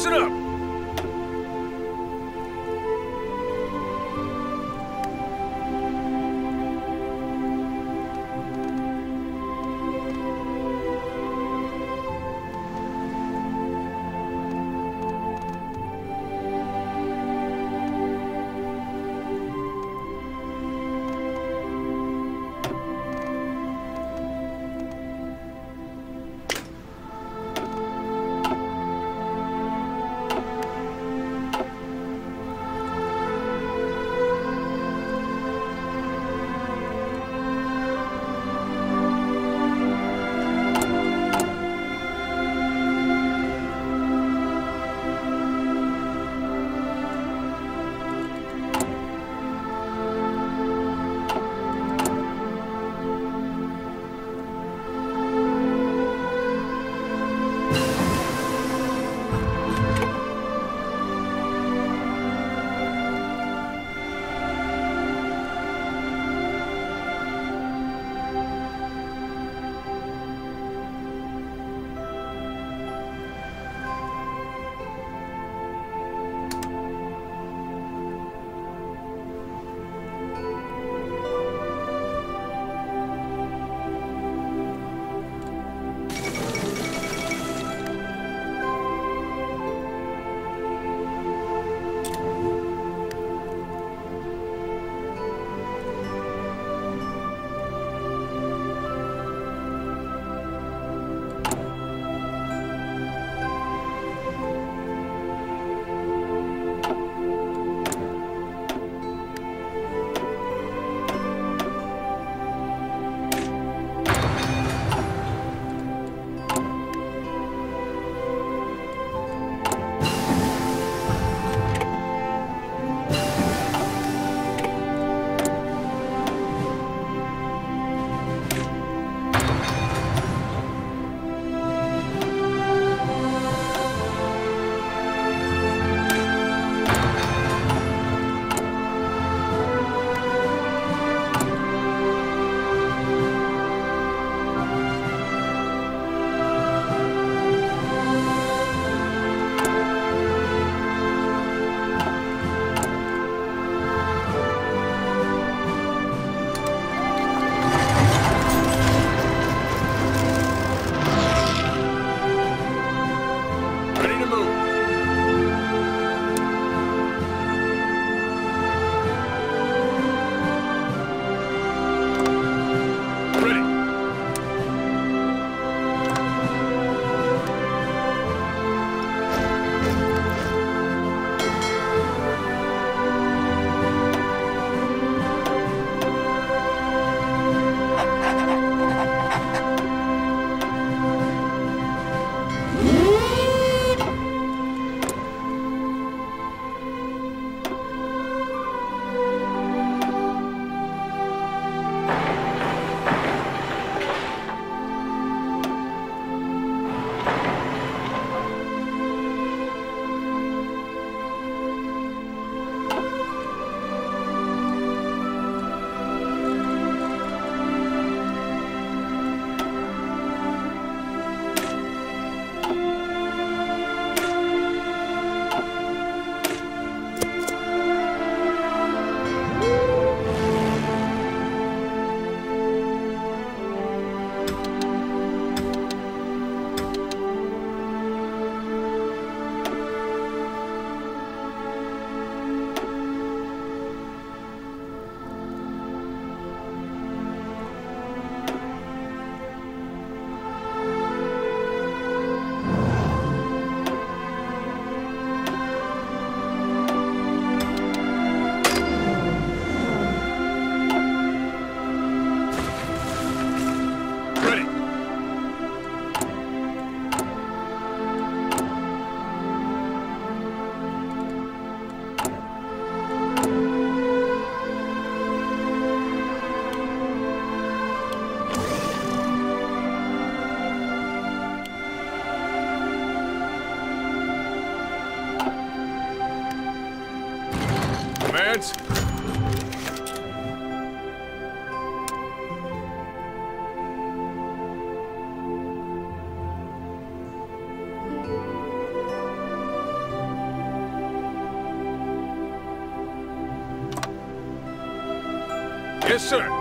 Listen up! Yes, sir.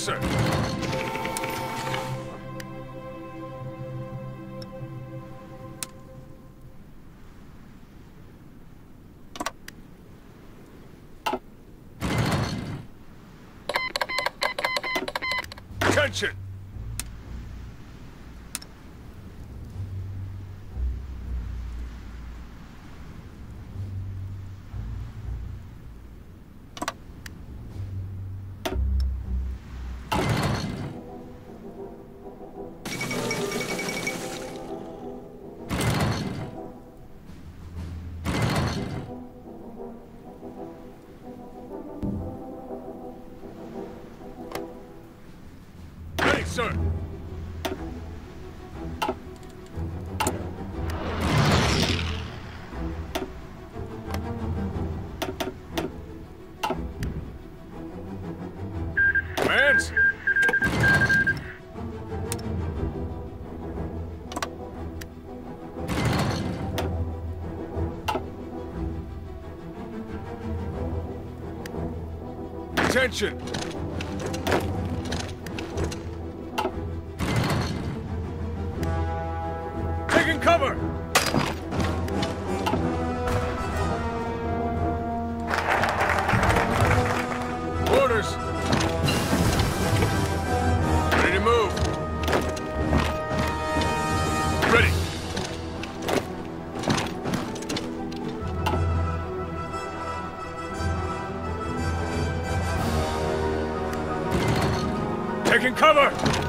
Yes, sir. Attention! Sir. Attention! Taking cover! Orders! Ready to move! Ready! Taking cover!